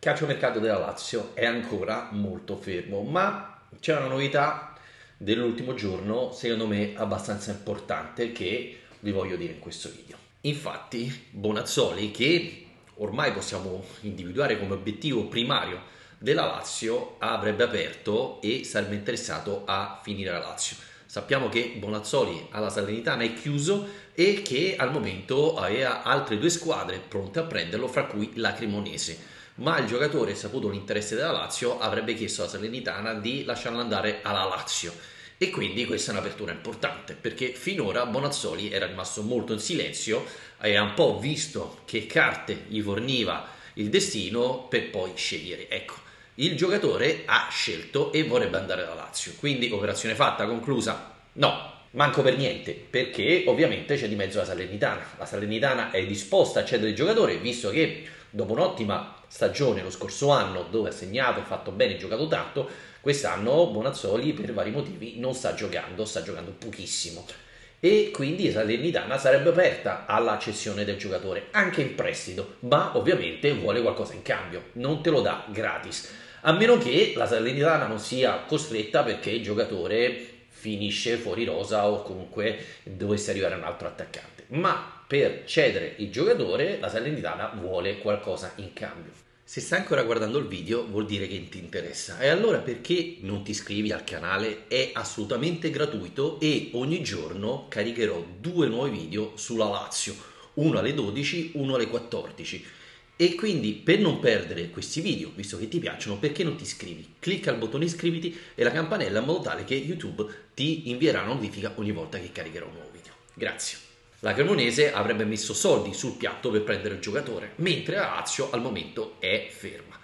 calciomercato della Lazio è ancora molto fermo, ma c'è una novità dell'ultimo giorno, secondo me abbastanza importante, che vi voglio dire in questo video. Infatti, Bonazzoli, che ormai possiamo individuare come obiettivo primario della Lazio, avrebbe aperto e sarebbe interessato a finire la Lazio. Sappiamo che Bonazzoli alla Salernitana è chiuso e che al momento aveva altre due squadre pronte a prenderlo, fra cui la Cremonese ma il giocatore, saputo l'interesse della Lazio, avrebbe chiesto alla Salernitana di lasciarlo andare alla Lazio. E quindi questa è un'apertura importante perché finora Bonazzoli era rimasto molto in silenzio e ha un po' visto che carte gli forniva il destino per poi scegliere. Ecco, il giocatore ha scelto e vorrebbe andare alla Lazio. Quindi operazione fatta, conclusa? No, Manco per niente, perché ovviamente c'è di mezzo la Salernitana. La Salernitana è disposta a cedere il giocatore, visto che dopo un'ottima stagione lo scorso anno, dove ha segnato, ha fatto bene, giocato tanto, quest'anno Bonazzoli per vari motivi non sta giocando, sta giocando pochissimo. E quindi la Salernitana sarebbe aperta alla cessione del giocatore, anche in prestito, ma ovviamente vuole qualcosa in cambio, non te lo dà gratis. A meno che la Salernitana non sia costretta perché il giocatore finisce fuori rosa o comunque dovesse arrivare un altro attaccante. Ma per cedere il giocatore la Salernitana vuole qualcosa in cambio. Se stai ancora guardando il video vuol dire che ti interessa e allora perché non ti iscrivi al canale? È assolutamente gratuito e ogni giorno caricherò due nuovi video sulla Lazio, uno alle 12, uno alle 14 e quindi per non perdere questi video, visto che ti piacciono, perché non ti iscrivi? Clicca al bottone iscriviti e la campanella in modo tale che YouTube ti invierà una notifica ogni volta che caricherò un nuovo video. Grazie. La Cremonese avrebbe messo soldi sul piatto per prendere il giocatore, mentre la Lazio al momento è ferma.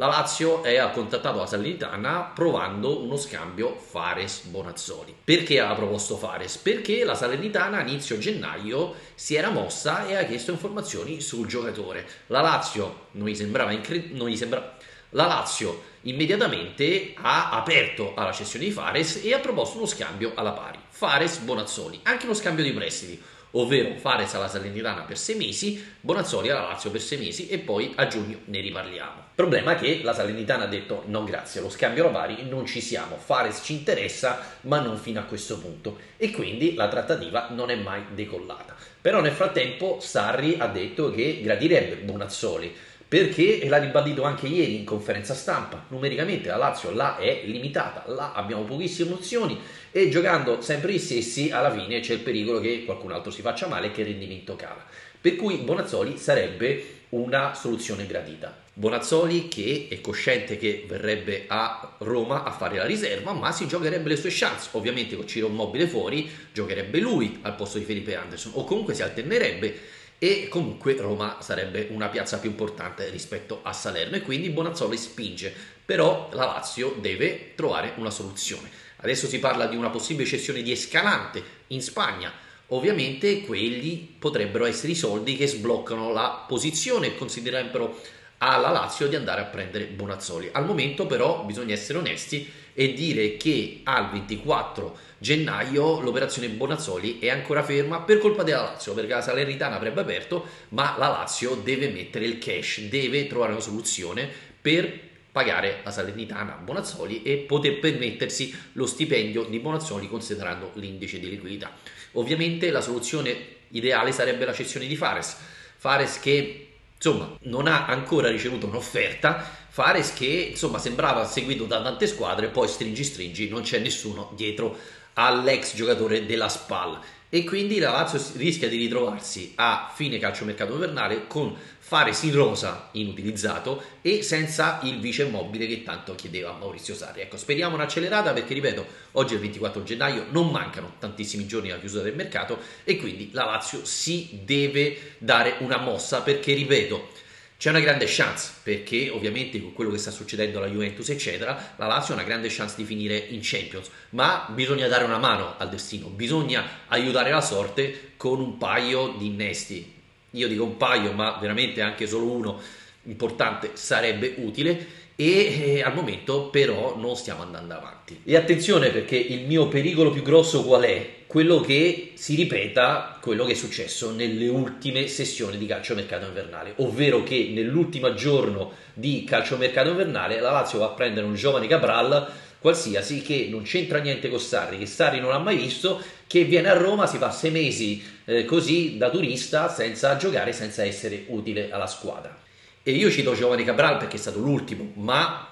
La Lazio ha contattato la Salernitana provando uno scambio Fares-Bonazzoli. Perché ha proposto Fares? Perché la Salernitana a inizio gennaio si era mossa e ha chiesto informazioni sul giocatore. La Lazio non gli sembrava incredibile. Sembra... La Lazio immediatamente ha aperto alla cessione di Fares e ha proposto uno scambio alla pari. Fares-Bonazzoli, anche uno scambio di prestiti ovvero Fares alla Salernitana per sei mesi, Bonazzoli alla Lazio per sei mesi e poi a giugno ne riparliamo. Problema che la Salernitana ha detto no grazie, lo scambio Rovari non ci siamo, Fares ci interessa ma non fino a questo punto e quindi la trattativa non è mai decollata. Però nel frattempo Sarri ha detto che gradirebbe Bonazzoli perché l'ha ribadito anche ieri in conferenza stampa, numericamente la Lazio là è limitata, là abbiamo pochissime opzioni e giocando sempre gli stessi alla fine c'è il pericolo che qualcun altro si faccia male e che il rendimento cala. Per cui Bonazzoli sarebbe una soluzione gradita. Bonazzoli che è cosciente che verrebbe a Roma a fare la riserva, ma si giocherebbe le sue chance. Ovviamente con Ciro Mobile fuori, giocherebbe lui al posto di Felipe Anderson o comunque si alternerebbe e comunque Roma sarebbe una piazza più importante rispetto a Salerno e quindi Bonazzoli spinge, però la Lazio deve trovare una soluzione. Adesso si parla di una possibile cessione di Escalante in Spagna, ovviamente quelli potrebbero essere i soldi che sbloccano la posizione e considererebbero alla Lazio di andare a prendere Bonazzoli. Al momento però bisogna essere onesti e dire che al 24 gennaio l'operazione Bonazzoli è ancora ferma per colpa della Lazio, perché la Salernitana avrebbe aperto, ma la Lazio deve mettere il cash, deve trovare una soluzione per pagare la Salernitana Bonazzoli e poter permettersi lo stipendio di Bonazzoli considerando l'indice di liquidità. Ovviamente la soluzione ideale sarebbe la cessione di Fares, Fares che insomma non ha ancora ricevuto un'offerta, Fares che insomma sembrava seguito da tante squadre, poi stringi stringi non c'è nessuno dietro all'ex giocatore della SPAL e quindi la Lazio rischia di ritrovarsi a fine calciomercato invernale con Fares in rosa inutilizzato e senza il vice mobile che tanto chiedeva Maurizio Sarri. Ecco, speriamo un'accelerata perché ripeto, oggi è il 24 gennaio, non mancano tantissimi giorni alla chiusura del mercato e quindi la Lazio si deve dare una mossa perché ripeto, c'è una grande chance perché ovviamente con quello che sta succedendo alla Juventus eccetera la Lazio ha una grande chance di finire in Champions. Ma bisogna dare una mano al destino bisogna aiutare la sorte con un paio di innesti. Io dico un paio ma veramente anche solo uno importante sarebbe utile e eh, al momento però non stiamo andando avanti. E attenzione perché il mio pericolo più grosso qual è? Quello che si ripeta quello che è successo nelle ultime sessioni di calciomercato invernale, ovvero che nell'ultimo giorno di calciomercato invernale la Lazio va a prendere un giovane Cabral qualsiasi che non c'entra niente con Sarri, che Sarri non ha mai visto, che viene a Roma, si fa sei mesi eh, così da turista senza giocare, senza essere utile alla squadra. E io cito Giovanni Cabral perché è stato l'ultimo, ma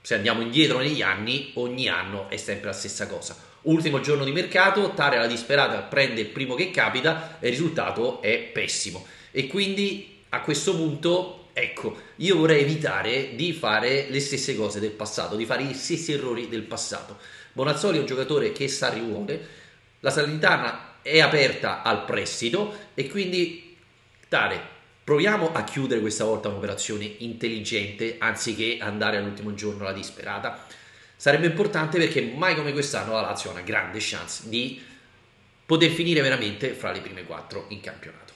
se andiamo indietro negli anni, ogni anno è sempre la stessa cosa. Ultimo giorno di mercato, Tare la disperata prende il primo che capita e il risultato è pessimo. E quindi a questo punto, ecco, io vorrei evitare di fare le stesse cose del passato, di fare gli stessi errori del passato. Bonazzoli è un giocatore che sa rivuole, la Salernitana è aperta al prestito e quindi Tare Proviamo a chiudere questa volta un'operazione intelligente anziché andare all'ultimo giorno alla disperata. Sarebbe importante perché mai come quest'anno la Lazio ha una grande chance di poter finire veramente fra le prime quattro in campionato.